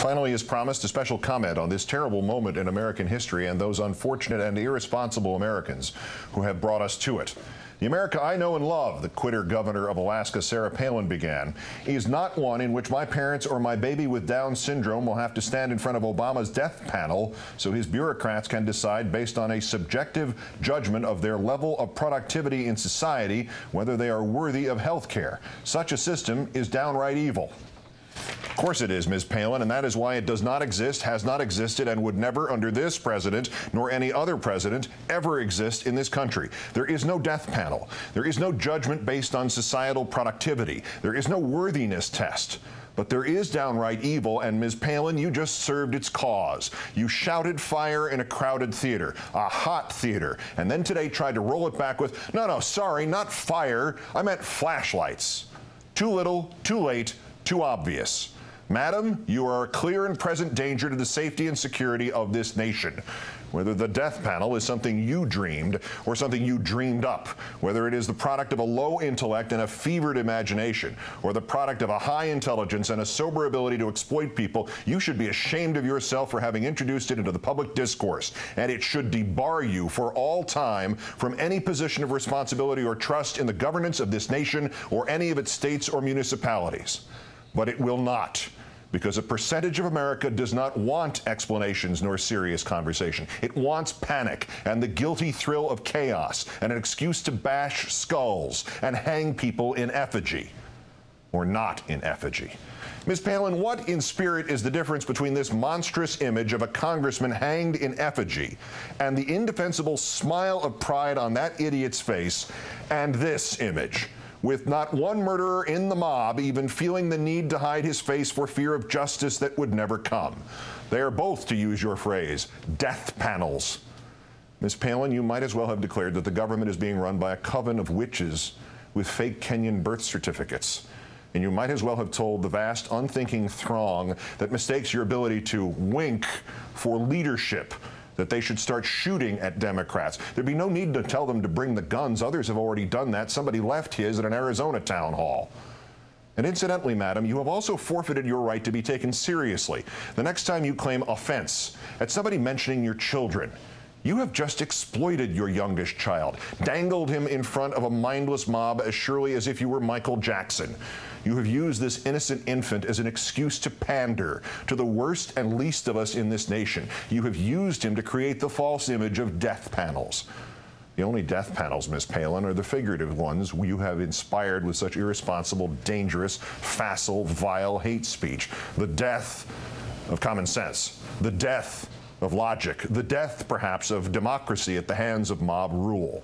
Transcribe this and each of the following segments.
Finally, as promised, a special comment on this terrible moment in American history and those unfortunate and irresponsible Americans who have brought us to it. The America I know and love, the quitter governor of Alaska, Sarah Palin, began, is not one in which my parents or my baby with Down syndrome will have to stand in front of Obama's death panel so his bureaucrats can decide based on a subjective judgment of their level of productivity in society whether they are worthy of health care. Such a system is downright evil. Of course it is, Ms. Palin, and that is why it does not exist, has not existed, and would never under this president nor any other president ever exist in this country. There is no death panel. There is no judgment based on societal productivity. There is no worthiness test. But there is downright evil, and Ms. Palin, you just served its cause. You shouted fire in a crowded theater, a hot theater, and then today tried to roll it back with, no, no, sorry, not fire. I meant flashlights. Too little, too late, too obvious. Madam, you are a clear and present danger to the safety and security of this nation. Whether the death panel is something you dreamed or something you dreamed up, whether it is the product of a low intellect and a fevered imagination, or the product of a high intelligence and a sober ability to exploit people, you should be ashamed of yourself for having introduced it into the public discourse. And it should debar you for all time from any position of responsibility or trust in the governance of this nation or any of its states or municipalities but it will not because a percentage of America does not want explanations nor serious conversation. It wants panic and the guilty thrill of chaos and an excuse to bash skulls and hang people in effigy or not in effigy. Ms. Palin, what in spirit is the difference between this monstrous image of a congressman hanged in effigy and the indefensible smile of pride on that idiot's face and this image? With not one murderer in the mob even feeling the need to hide his face for fear of justice that would never come. They are both, to use your phrase, death panels. Ms. Palin, you might as well have declared that the government is being run by a coven of witches with fake Kenyan birth certificates. And you might as well have told the vast unthinking throng that mistakes your ability to wink for leadership that they should start shooting at Democrats. There'd be no need to tell them to bring the guns. Others have already done that. Somebody left his at an Arizona town hall. And incidentally, madam, you have also forfeited your right to be taken seriously. The next time you claim offense at somebody mentioning your children, you have just exploited your youngest child, dangled him in front of a mindless mob as surely as if you were Michael Jackson. You have used this innocent infant as an excuse to pander to the worst and least of us in this nation. You have used him to create the false image of death panels. The only death panels, Miss Palin, are the figurative ones you have inspired with such irresponsible, dangerous, facile, vile hate speech. The death of common sense, the death of logic, the death, perhaps, of democracy at the hands of mob rule.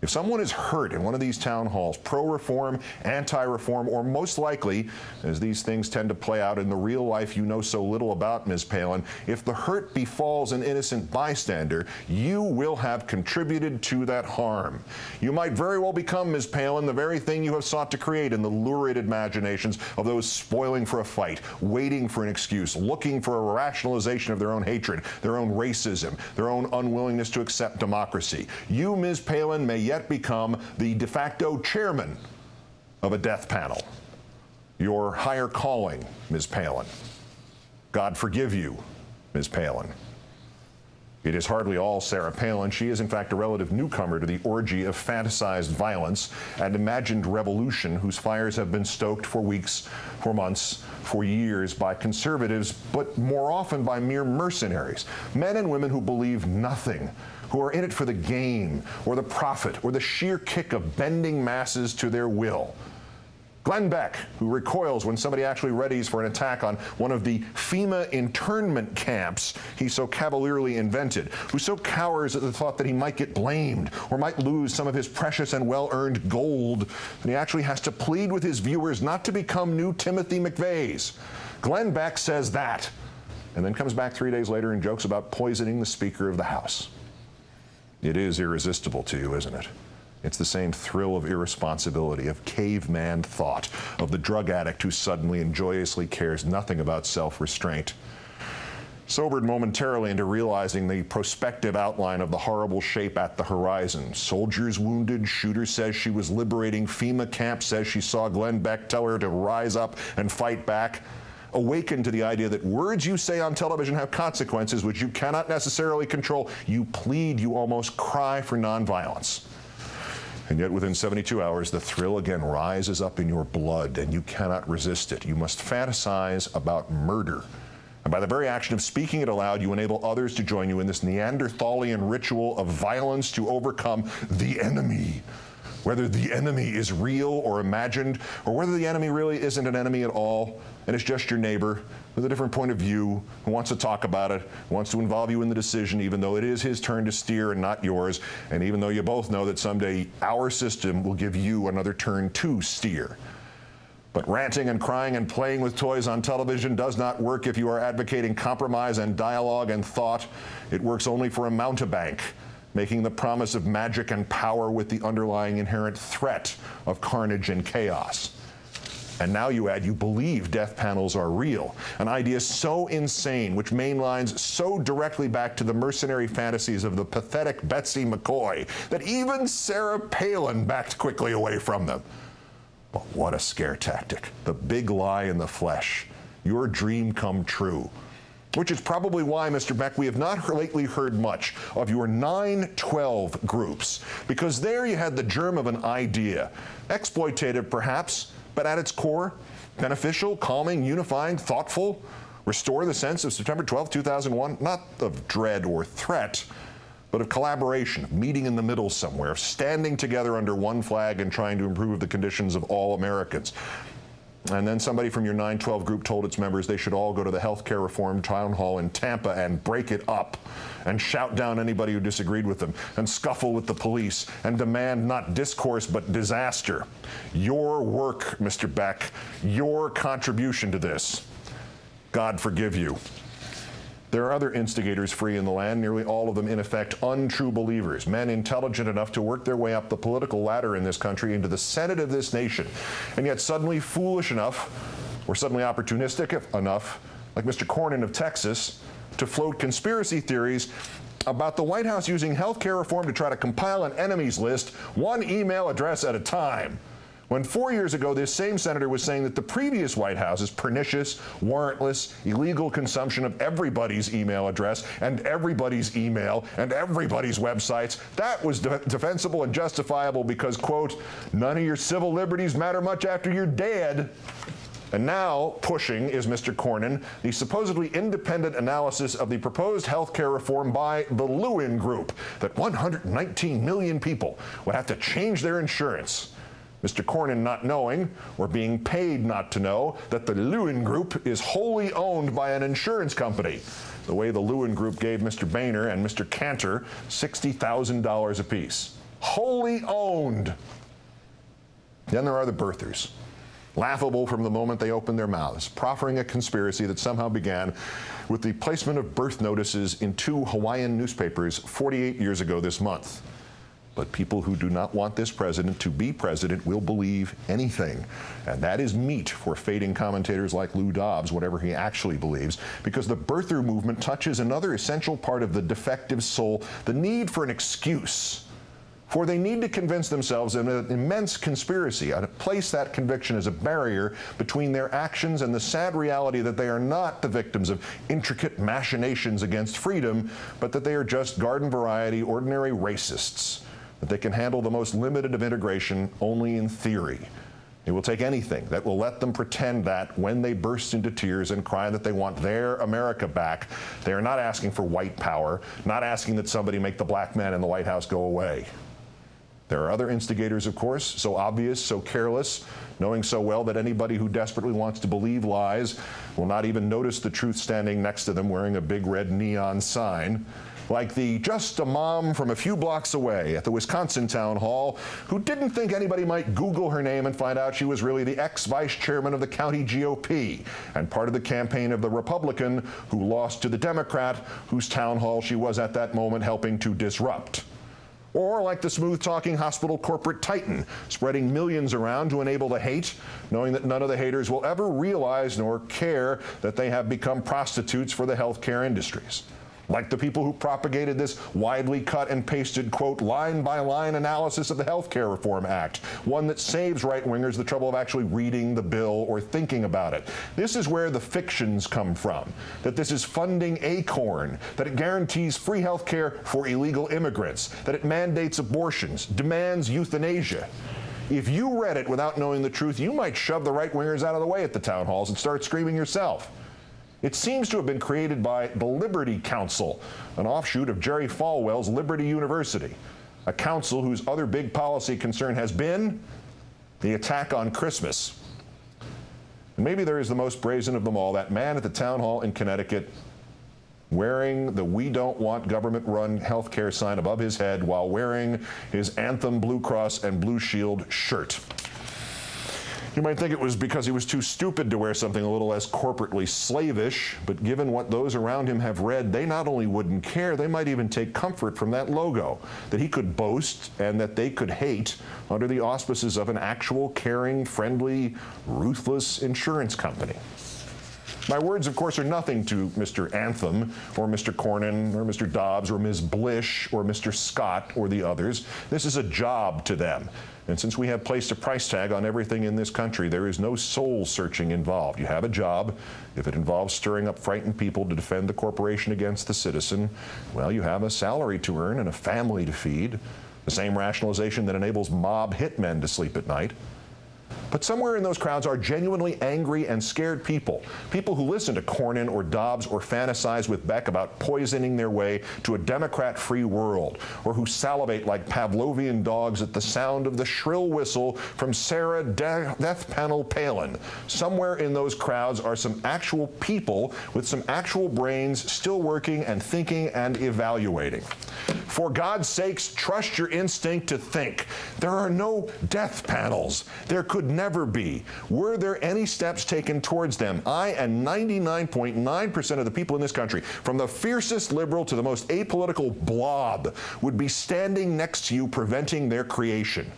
If someone is hurt in one of these town halls, pro reform, anti reform, or most likely, as these things tend to play out in the real life you know so little about, Ms. Palin, if the hurt befalls an innocent bystander, you will have contributed to that harm. You might very well become, Ms. Palin, the very thing you have sought to create in the lurid imaginations of those spoiling for a fight, waiting for an excuse, looking for a rationalization of their own hatred, their own racism, their own unwillingness to accept democracy. You, Ms. Palin, may yet become the de facto chairman of a death panel. Your higher calling, Ms. Palin. God forgive you, Ms. Palin. It is hardly all Sarah Palin. She is, in fact, a relative newcomer to the orgy of fantasized violence and imagined revolution whose fires have been stoked for weeks, for months, for years by conservatives, but more often by mere mercenaries, men and women who believe nothing who are in it for the gain or the profit or the sheer kick of bending masses to their will. Glenn Beck, who recoils when somebody actually readies for an attack on one of the FEMA internment camps he so cavalierly invented, who so cowers at the thought that he might get blamed or might lose some of his precious and well earned gold that he actually has to plead with his viewers not to become new Timothy McVeighs. Glenn Beck says that, and then comes back three days later and jokes about poisoning the Speaker of the House. It is irresistible to you, isn't it? It's the same thrill of irresponsibility, of caveman thought, of the drug addict who suddenly and joyously cares nothing about self restraint. Sobered momentarily into realizing the prospective outline of the horrible shape at the horizon. Soldiers wounded, shooter says she was liberating, FEMA camp says she saw Glenn Beck tell her to rise up and fight back. Awakened to the idea that words you say on television have consequences which you cannot necessarily control, you plead, you almost cry for nonviolence. And yet, within 72 hours, the thrill again rises up in your blood and you cannot resist it. You must fantasize about murder. And by the very action of speaking it aloud, you enable others to join you in this Neanderthalian ritual of violence to overcome the enemy. Whether the enemy is real or imagined, or whether the enemy really isn't an enemy at all and it's just your neighbor with a different point of view who wants to talk about it, wants to involve you in the decision, even though it is his turn to steer and not yours, and even though you both know that someday our system will give you another turn to steer. But ranting and crying and playing with toys on television does not work if you are advocating compromise and dialogue and thought. It works only for a mountebank, making the promise of magic and power with the underlying inherent threat of carnage and chaos. And now you add, you believe death panels are real. An idea so insane, which mainlines so directly back to the mercenary fantasies of the pathetic Betsy McCaughey, that even Sarah Palin backed quickly away from them. But what a scare tactic. The big lie in the flesh. Your dream come true. Which is probably why, Mr. Beck, we have not lately heard much of your 912 groups, because there you had the germ of an idea, exploitative perhaps, but at its core, beneficial, calming, unifying, thoughtful, restore the sense of September 12, 2001, not of dread or threat, but of collaboration, of meeting in the middle somewhere, of standing together under one flag and trying to improve the conditions of all Americans. And then somebody from your 912 group told its members they should all go to the healthcare reform town hall in Tampa and break it up and shout down anybody who disagreed with them and scuffle with the police and demand not discourse but disaster. Your work, Mr. Beck, your contribution to this. God forgive you. There are other instigators free in the land, nearly all of them, in effect, untrue believers, men intelligent enough to work their way up the political ladder in this country into the Senate of this nation, and yet suddenly foolish enough, or suddenly opportunistic enough, like Mr. Cornyn of Texas, to float conspiracy theories about the White House using health care reform to try to compile an enemies list, one email address at a time. When four years ago, this same senator was saying that the previous White House's pernicious, warrantless, illegal consumption of everybody's email address and everybody's email and everybody's websites, that was de defensible and justifiable because, quote, none of your civil liberties matter much after you're dead. And now pushing is Mr. Cornyn, the supposedly independent analysis of the proposed health care reform by the Lewin Group, that 119 million people would have to change their insurance. Mr. Cornyn not knowing, or being paid not to know, that the Lewin Group is wholly owned by an insurance company. The way the Lewin Group gave Mr. Boehner and Mr. Cantor $60,000 apiece. Wholly owned. Then there are the birthers laughable from the moment they opened their mouths, proffering a conspiracy that somehow began with the placement of birth notices in two Hawaiian newspapers 48 years ago this month. But people who do not want this president to be president will believe anything. And that is meat for fading commentators like Lou Dobbs, whatever he actually believes, because the birther movement touches another essential part of the defective soul, the need for an excuse. For they need to convince themselves of an immense conspiracy, and place that conviction as a barrier between their actions and the sad reality that they are not the victims of intricate machinations against freedom, but that they are just garden variety, ordinary racists that they can handle the most limited of integration only in theory. It will take anything that will let them pretend that when they burst into tears and cry that they want their America back, they are not asking for white power, not asking that somebody make the black man in the White House go away. There are other instigators, of course, so obvious, so careless, knowing so well that anybody who desperately wants to believe lies will not even notice the truth standing next to them wearing a big red neon sign like the just a mom from a few blocks away at the Wisconsin town hall who didn't think anybody might Google her name and find out she was really the ex-vice chairman of the county GOP and part of the campaign of the Republican who lost to the Democrat whose town hall she was at that moment helping to disrupt. Or like the smooth talking hospital corporate titan, spreading millions around to enable the hate, knowing that none of the haters will ever realize nor care that they have become prostitutes for the healthcare industries. Like the people who propagated this widely cut and pasted, quote, line by line analysis of the Health Care Reform Act, one that saves right wingers the trouble of actually reading the bill or thinking about it. This is where the fictions come from that this is funding ACORN, that it guarantees free health care for illegal immigrants, that it mandates abortions, demands euthanasia. If you read it without knowing the truth, you might shove the right wingers out of the way at the town halls and start screaming yourself. It seems to have been created by the Liberty Counsel, an offshoot of Jerry Falwell's Liberty University, a council whose other big policy concern has been the attack on Christmas. And maybe there is the most brazen of them all, that man at the town hall in Connecticut wearing the We Don't Want Government Run Health Care sign above his head while wearing his Anthem Blue Cross and Blue Shield shirt. You might think it was because he was too stupid to wear something a little less corporately slavish, but given what those around him have read, they not only wouldn't care, they might even take comfort from that logo that he could boast and that they could hate under the auspices of an actual caring, friendly, ruthless insurance company. My words, of course, are nothing to Mr. Anthem or Mr. Cornyn or Mr. Dobbs or Ms. Blish or Mr. Scott or the others. This is a job to them. And since we have placed a price tag on everything in this country, there is no soul searching involved. You have a job. If it involves stirring up frightened people to defend the corporation against the citizen, well, you have a salary to earn and a family to feed. The same rationalization that enables mob hitmen to sleep at night. But somewhere in those crowds are genuinely angry and scared people. People who listen to Cornyn or Dobbs or fantasize with Beck about poisoning their way to a Democrat free world, or who salivate like Pavlovian dogs at the sound of the shrill whistle from Sarah De Death Panel Palin. Somewhere in those crowds are some actual people with some actual brains still working and thinking and evaluating. For God's sakes, trust your instinct to think. There are no death panels. There could never be. Were there any steps taken towards them? I and 99.9% of the people in this country, from the fiercest liberal to the most apolitical blob, would be standing next to you preventing their creation.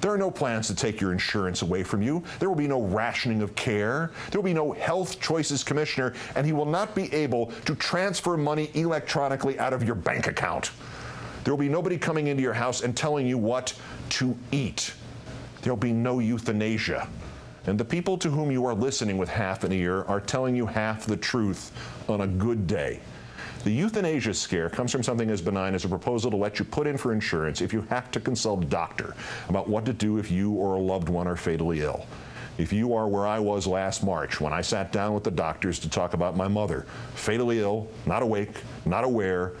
There are no plans to take your insurance away from you. There will be no rationing of care. There will be no health choices commissioner, and he will not be able to transfer money electronically out of your bank account. There will be nobody coming into your house and telling you what to eat. There'll be no euthanasia. And the people to whom you are listening with half an ear are telling you half the truth on a good day. The euthanasia scare comes from something as benign as a proposal to let you put in for insurance if you have to consult a doctor about what to do if you or a loved one are fatally ill. If you are where I was last March when I sat down with the doctors to talk about my mother, fatally ill, not awake, not aware,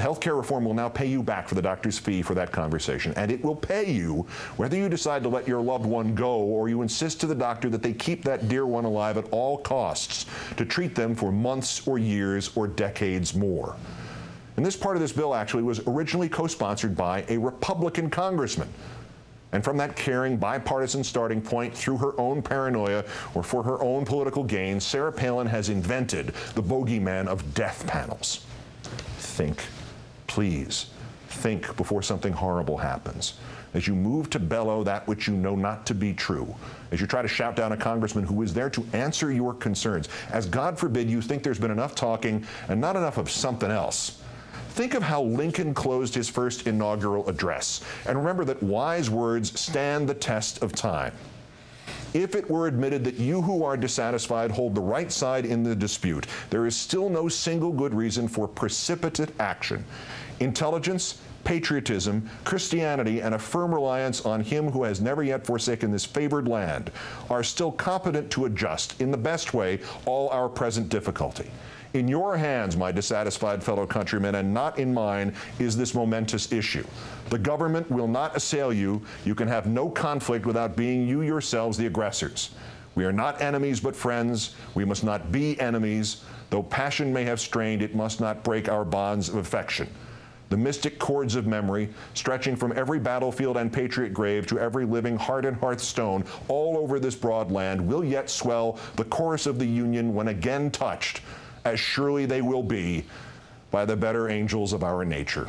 the health care reform will now pay you back for the doctor's fee for that conversation, and it will pay you whether you decide to let your loved one go or you insist to the doctor that they keep that dear one alive at all costs to treat them for months or years or decades more. And this part of this bill actually was originally co sponsored by a Republican congressman. And from that caring, bipartisan starting point, through her own paranoia or for her own political gain, Sarah Palin has invented the bogeyman of death panels. Think please think before something horrible happens. As you move to bellow that which you know not to be true, as you try to shout down a congressman who is there to answer your concerns, as God forbid you think there's been enough talking and not enough of something else. Think of how Lincoln closed his first inaugural address, and remember that wise words stand the test of time. If it were admitted that you who are dissatisfied hold the right side in the dispute, there is still no single good reason for precipitate action. Intelligence, patriotism, Christianity, and a firm reliance on Him who has never yet forsaken this favored land are still competent to adjust, in the best way, all our present difficulty. In your hands, my dissatisfied fellow countrymen, and not in mine, is this momentous issue. The government will not assail you. You can have no conflict without being you yourselves the aggressors. We are not enemies but friends. We must not be enemies. Though passion may have strained, it must not break our bonds of affection. The mystic cords of memory, stretching from every battlefield and patriot grave to every living heart and hearthstone all over this broad land, will yet swell the chorus of the Union when again touched as surely they will be by the better angels of our nature.